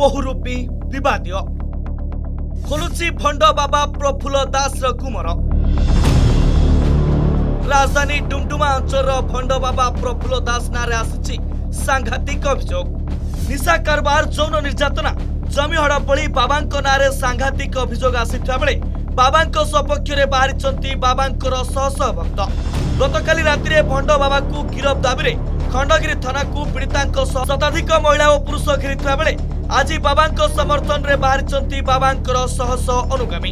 ବହୁରୂପୀ ବିବାଦୀୟ ଖୋଲୁଛି ଭଣ୍ଡ ବାବା ପ୍ରଫୁଲ୍ଲ ଦାସର କୁମର ରାଜଧାନୀ ଡୁମଡୁମା ଅଞ୍ଚଳର ଭଣ୍ଡ ବାବା ପ୍ରଫୁଲ୍ଲ ଦାସ ନାଁରେ ଆସିଛି ସାଂଘାତିକ ଅଭିଯୋଗ ନିଶା କାରବାର ଯୌନ ନିର୍ଯାତନା ଜମି ହଡ଼ପ ଭଳି ବାବାଙ୍କ ନାଁରେ ସାଂଘାତିକ ଅଭିଯୋଗ ଆସିଥିବା ବେଳେ ବାବାଙ୍କ ସପକ୍ଷରେ ବାହାରିଛନ୍ତି ବାବାଙ୍କର ଶହ ଶହ ଭକ୍ତ ଗତକାଲି ରାତିରେ ଭଣ୍ଡ ବାବାଙ୍କୁ ଗିରଫ ଦାବିରେ ଖଣ୍ଡଗିରି ଥାନାକୁ ପୀଡ଼ିତାଙ୍କ ଶତାଧିକ ମହିଳା ଓ ପୁରୁଷ ଘେରିଥିବା ବେଳେ ଆଜି ବାବାଙ୍କ ସମର୍ଥନରେ ବାହାରିଛନ୍ତି ବାବାଙ୍କର ଶହଶହ ଅନୁଗାମୀ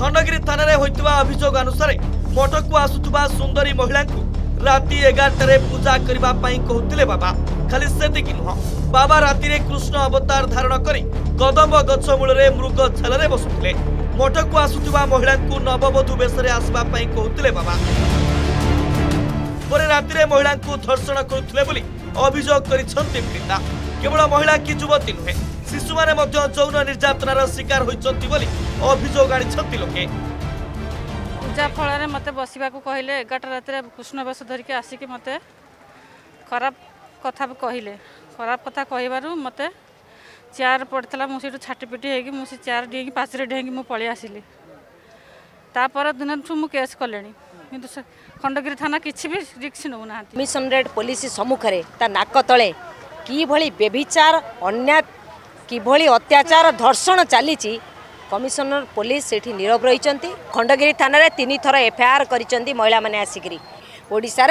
ଖଣ୍ଡଗିରି ଥାନାରେ ହୋଇଥିବା ଅଭିଯୋଗ ଅନୁସାରେ ମଠକୁ ଆସୁଥିବା ସୁନ୍ଦରୀ ମହିଳାଙ୍କୁ ରାତି ଏଗାରଟାରେ ପୂଜା କରିବା ପାଇଁ କହୁଥିଲେ ବାବା ଖାଲି ସେତିକି ନୁହଁ ବାବା ରାତିରେ କୃଷ୍ଣ ଅବତାର ଧାରଣ କରି କଦମ୍ବ ଗଛ ମୂଳରେ ମୃଗ ଛେଲରେ ବସୁଥିଲେ ମଠକୁ ଆସୁଥିବା ମହିଳାଙ୍କୁ ନବବଧୁ ବେଶରେ ଆସିବା ପାଇଁ କହୁଥିଲେ ବାବା ପରେ ରାତିରେ ମହିଳାଙ୍କୁ ଧର୍ଷଣ କରୁଥିଲେ ବୋଲି ଅଭିଯୋଗ କରିଛନ୍ତି ପ୍ରୀତା କେବଳ ମହିଳା କି ଯୁବତୀ ନୁହେଁ ଶିଶୁମାନେ ମଧ୍ୟ ଯୌନ ନିର୍ଯାତନାର ଶିକାର ହୋଇଛନ୍ତି ବୋଲି ଅଭିଯୋଗ ଆଣିଛନ୍ତି ଲୋକେ ଯାହା ଫଳରେ ମୋତେ ବସିବାକୁ କହିଲେ ଏଗାରଟା ରାତିରେ କୃଷ୍ଣବେଶ ଧରିକି ଆସିକି ମୋତେ ଖରାପ କଥା କହିଲେ ଖରାପ କଥା କହିବାରୁ ମୋତେ ଚେୟାର ପଡ଼ିଥିଲା ମୁଁ ସେଇଠୁ ଛାଟିପିଟି ହେଇକି ମୁଁ ସେ ଚେୟାର ଡେଇଁକି ପାଚେରୀ ଡେଇଁକି ମୁଁ ପଳେଇ ଆସିଲି ତାପର ଦିନଠୁ ମୁଁ କେସ୍ କଲିଣି କିନ୍ତୁ ଖଣ୍ଡଗିରି ଥାନା କିଛି ବି ରିକ୍ସ ନେଉନାହାନ୍ତି କମିଶନରେଟ୍ ପୋଲିସ ସମ୍ମୁଖରେ ତା ନାକ ତଳେ କିଭଳି ବ୍ୟଭିଚାର ଅନ୍ୟାୟ কিভাবে অত্যাচার ধর্ষণ চালিছি কমিশনর পুলিশ সেটি নীরব রয়েছেন খণ্ডগিরি থানায় তিন থর এফআইআর করেছেন মহিলা মানে আসিকি ওড়শার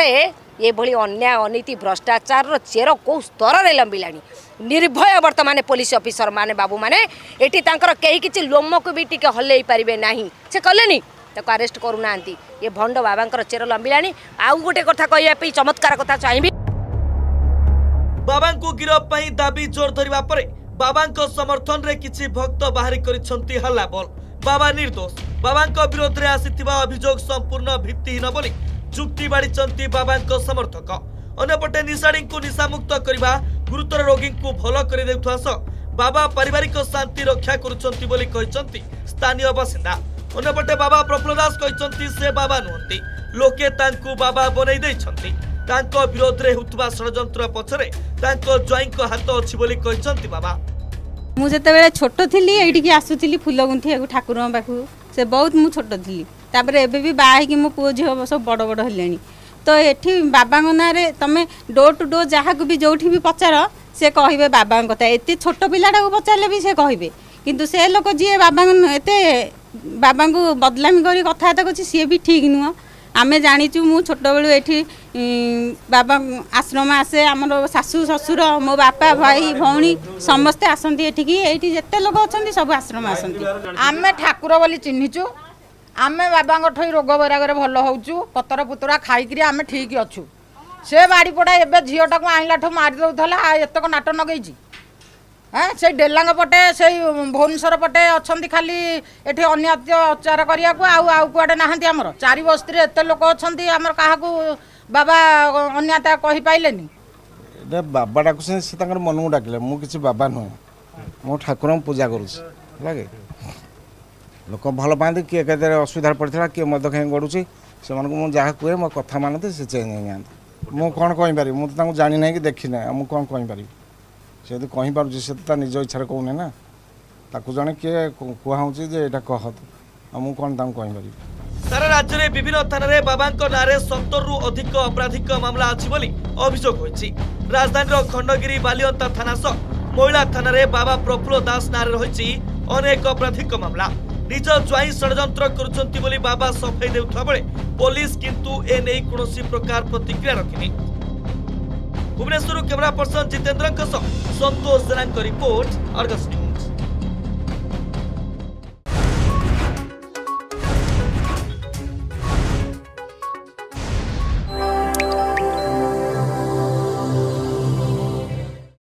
এভাবে অন্যায় অনীতি ভ্রষ্টাচার চের কেউ স্তরের লম্বিলা নির্ভয় বর্তমানে পুলিশ অফিসর মানে বাবু মানে এটি তাঁর কেউ কিছু লোমকু বি টিকি হলাই পারে না সে কলেনি তাকে আরেস্ট করু না এ ভণ্ড বাবাঙ্কর চের লম্বিলা আউ গোটে কথা কে চমৎকার কথা চাইবি বাবাঙ্কু গিরফ দাবি জোর ধরা পরে ବାବାଙ୍କ ସମର୍ଥନରେ କିଛି ଭକ୍ତ ବାହାରି କରିଛନ୍ତି ହାଲା ବଲ୍ ବାବା ନିର୍ଦ୍ଦୋଷ ବାବାଙ୍କ ବିରୋଧରେ ଆସିଥିବା ଅଭିଯୋଗ ସମ୍ପୂର୍ଣ୍ଣ ଭିତ୍ତିହୀନ ବୋଲି ଯୁକ୍ତି ବାଢ଼ିଛନ୍ତି ବାବାଙ୍କ ସମର୍ଥକ ଅନ୍ୟପଟେ ନିଶାଣୀଙ୍କୁ ନିଶାମୁକ୍ତ କରିବା ଗୁରୁତର ରୋଗୀଙ୍କୁ ଭଲ କରିଦେଉଥିବା ସହ ବାବା ପାରିବାରିକ ଶାନ୍ତି ରକ୍ଷା କରୁଛନ୍ତି ବୋଲି କହିଛନ୍ତି ସ୍ଥାନୀୟ ବାସିନ୍ଦା ଅନ୍ୟପଟେ ବାବା ପ୍ରଫୁଲ୍ଲ ଦାସ କହିଛନ୍ତି ସେ ବାବା ନୁହନ୍ତି ଲୋକେ ତାଙ୍କୁ ବାବା ବନେଇ ଦେଇଛନ୍ତି ତାଙ୍କ ବିରୋଧରେ ହେଉଥିବା ଷଡ଼ଯନ୍ତ୍ର ପଛରେ ତାଙ୍କ ଜ୍ୱାଇଁଙ୍କ ହାତ ଅଛି ବୋଲି କହିଛନ୍ତି ବାବା ମୁଁ ଯେତେବେଳେ ଛୋଟ ଥିଲି ଏଇଠିକି ଆସୁଥିଲି ଫୁଲ ଗୁନ୍ଥିବାକୁ ଠାକୁରଙ୍କ ପାଖକୁ ସେ ବହୁତ ମୁଁ ଛୋଟ ଥିଲି ତାପରେ ଏବେ ବି ବାହା ହେଇକି ମୋ ପୁଅ ଝିଅ ସବୁ ବଡ଼ ବଡ଼ ହେଲେଣି ତ ଏଠି ବାବାଙ୍କ ନାଁରେ ତମେ ଡୋର୍ ଟୁ ଡୋର୍ ଯାହାକୁ ବି ଯେଉଁଠି ବି ପଚାର ସେ କହିବେ ବାବାଙ୍କ କଥା ଏତେ ଛୋଟ ପିଲାଟାକୁ ପଚାରିଲେ ବି ସେ କହିବେ କିନ୍ତୁ ସେ ଲୋକ ଯିଏ ବାବାଙ୍କ ଏତେ ବାବାଙ୍କୁ ବଦନାମୀ କରି କଥାବାର୍ତ୍ତା କରୁଛି ସିଏ ବି ଠିକ୍ ନୁହଁ ଆମେ ଜାଣିଛୁ ମୁଁ ଛୋଟବେଳୁ ଏଠି ବାବା ଆଶ୍ରମ ଆସେ ଆମର ଶାଶୁ ଶ୍ୱଶୁର ମୋ ବାପା ଭାଇ ଭଉଣୀ ସମସ୍ତେ ଆସନ୍ତି ଏଠିକି ଏଇଠି ଯେତେ ଲୋକ ଅଛନ୍ତି ସବୁ ଆଶ୍ରମ ଆସନ୍ତି ଆମେ ଠାକୁର ବୋଲି ଚିହ୍ନିଛୁ ଆମେ ବାବାଙ୍କଠୁ ରୋଗ ବୈରାଗରେ ଭଲ ହେଉଛୁ ପତର ପୁତୁରା ଖାଇକିରି ଆମେ ଠିକ୍ ଅଛୁ ସେ ବାଡ଼ିପଡ଼ା ଏବେ ଝିଅଟାକୁ ଆଣିଲାଠୁ ମାରି ଦେଉଥିଲା ଏତକ ନାଟ ନଗେଇଛି হ্যাঁ সেই ডেলাঙ্গ পটে সেই ভুবনেশ্বর পটে অনেক খালি এটি অন্যায় অত্যাচার করা আউ আউ কুয়াড়ে না আমার চারি বস্তিরে এত লোক অনেক আমার কাহকু বাবা অন্যায়তা কহিপাইলেনি এটা বাবা ডাকুছে সে তাঁর মনকু ডাকিলে মু কিছু বাবা নুহে মু ঠাকুর পূজা করুছি লাগে লোক ভাল পাঁচ কি কেতে অসুবিধার পড়ে কি মদ খাই গড়ুছি সে যা কুয়ে মো কথা মানতে সে চেঞ্জ হয়ে যাতে মু কম কইপারি মু তো জানি না কি দেখি না মু কম কইপারি ᱥᱮᱫে કહી পারું যে સત્તા નિજો ઈચ્છાৰে કોને ના તાકુ જણે કે કુહાઉં છે જે એટા કહતો હમ કોન તામ કહી સર રાજ્ય રે વિવિધ થાને રે બાબાં કો નારે 70 રૂ અધિક અપરાધીક મામલો આચી બોલી અભિજોગ હોઈ છે રાજધાની રો ખંડગિરી બાલિયા તથાનાસ મહિલા થાને રે બાબા પ્રફુલ દાસ નારે હોઈ છે અનેક અપરાધીક મામલા નિજો જ્વય સંજંત્ર કરું છુંતી બોલી બાબા સફાઈ દેઉં થાબળે પોલીસ કીંતુ એ નઈ કોણસી પ્રકાર પ્રતિજ્ઞા રાખીને भुवनेश्वर क्यमेरा पर्सन जितेन्द्रको सन्तोष जेनाको रिपोर्ट अर्गस